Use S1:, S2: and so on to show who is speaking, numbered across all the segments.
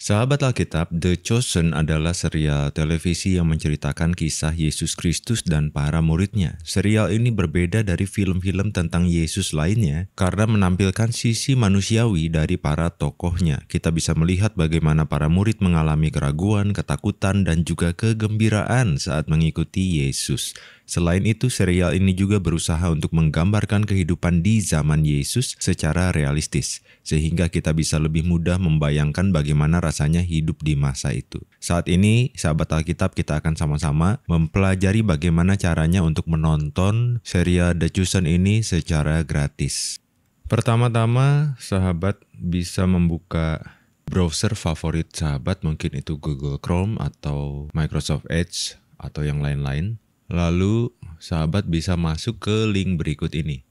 S1: Sahabat Alkitab, The Chosen adalah serial televisi yang menceritakan kisah Yesus Kristus dan para muridnya. Serial ini berbeda dari film-film tentang Yesus lainnya karena menampilkan sisi manusiawi dari para tokohnya. Kita bisa melihat bagaimana para murid mengalami keraguan, ketakutan, dan juga kegembiraan saat mengikuti Yesus. Selain itu, serial ini juga berusaha untuk menggambarkan kehidupan di zaman Yesus secara realistis, sehingga kita bisa lebih mudah membayangkan bagaimana rasanya hidup di masa itu. Saat ini, sahabat Alkitab, kita akan sama-sama mempelajari bagaimana caranya untuk menonton serial The Chosen ini secara gratis. Pertama-tama, sahabat bisa membuka browser favorit sahabat, mungkin itu Google Chrome atau Microsoft Edge atau yang lain-lain. Lalu sahabat bisa masuk ke link berikut ini.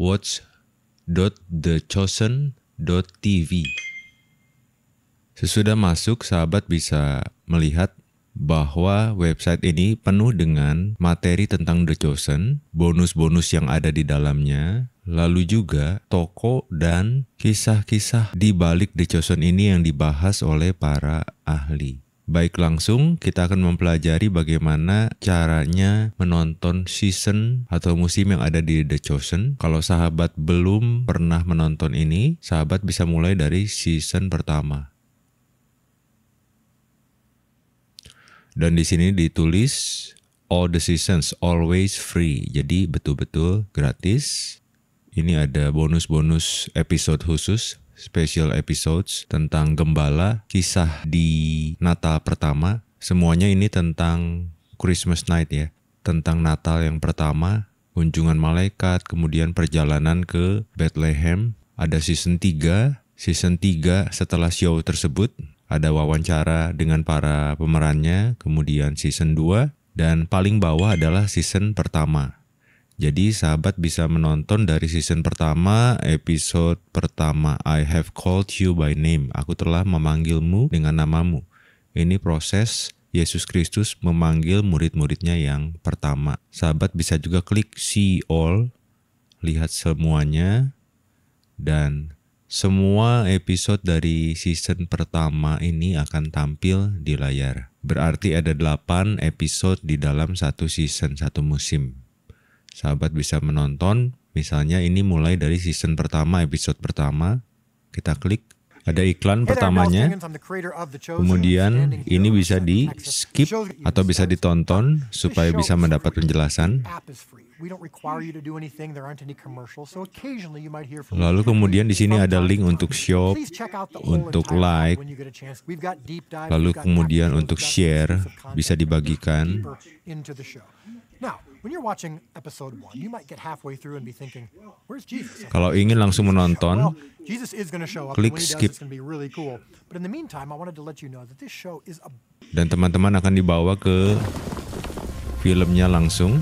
S1: watch.thechosen.tv Sesudah masuk, sahabat bisa melihat bahwa website ini penuh dengan materi tentang The Chosen, bonus-bonus yang ada di dalamnya, lalu juga toko dan kisah-kisah di balik The Chosen ini yang dibahas oleh para ahli. Baik langsung kita akan mempelajari bagaimana caranya menonton season atau musim yang ada di The Chosen. Kalau sahabat belum pernah menonton ini, sahabat bisa mulai dari season pertama. Dan di sini ditulis all the seasons always free. Jadi betul-betul gratis. Ini ada bonus-bonus episode khusus special episodes tentang gembala, kisah di Natal pertama. Semuanya ini tentang Christmas night ya, tentang Natal yang pertama, kunjungan malaikat, kemudian perjalanan ke Bethlehem. Ada season 3, season 3 setelah show tersebut ada wawancara dengan para pemerannya, kemudian season 2 dan paling bawah adalah season pertama. Jadi sahabat bisa menonton dari season pertama, episode pertama I have called you by name. Aku telah memanggilmu dengan namamu. Ini proses Yesus Kristus memanggil murid-muridnya yang pertama. Sahabat bisa juga klik see all, lihat semuanya, dan semua episode dari season pertama ini akan tampil di layar. Berarti ada 8 episode di dalam satu season, satu musim sahabat bisa menonton. Misalnya ini mulai dari season pertama, episode pertama. Kita klik, ada iklan pertamanya. Kemudian ini bisa di skip atau bisa ditonton supaya bisa mendapat penjelasan. Lalu kemudian di sini ada link untuk shop, untuk like, lalu kemudian untuk share, bisa dibagikan. Kalau ingin langsung menonton, klik skip. Dan teman-teman akan dibawa ke filmnya langsung.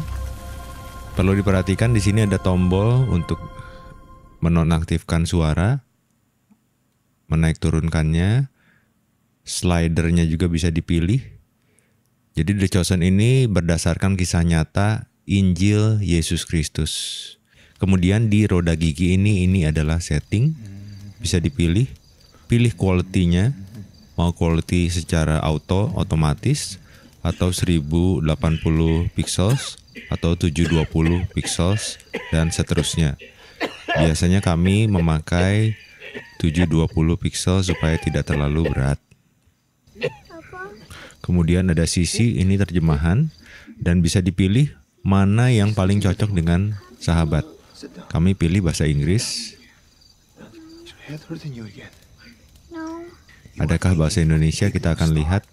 S1: Perlu diperhatikan di sini ada tombol untuk menonaktifkan suara, menaik turunkannya, slidernya juga bisa dipilih. Jadi The Chosen ini berdasarkan kisah nyata Injil Yesus Kristus. Kemudian di roda gigi ini ini adalah setting bisa dipilih, pilih quality-nya mau quality secara auto otomatis atau 1080 pixels atau 720 pixels dan seterusnya. Biasanya kami memakai 720 pixel supaya tidak terlalu berat. Kemudian ada sisi ini terjemahan dan bisa dipilih mana yang paling cocok dengan sahabat. Kami pilih bahasa Inggris. Adakah bahasa Indonesia? Kita akan lihat.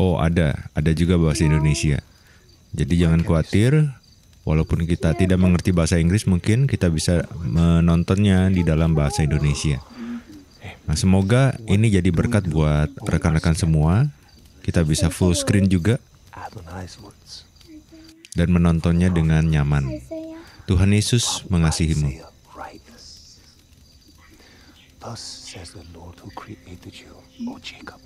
S1: Oh, ada. Ada juga bahasa Indonesia. Jadi jangan khawatir, walaupun kita tidak mengerti bahasa Inggris, mungkin kita bisa menontonnya di dalam bahasa Indonesia. Nah, semoga ini jadi berkat buat rekan-rekan semua. Kita bisa full screen juga dan menontonnya dengan nyaman. Tuhan Yesus mengasihimu. Thus says the Lord who created you, O Jacob.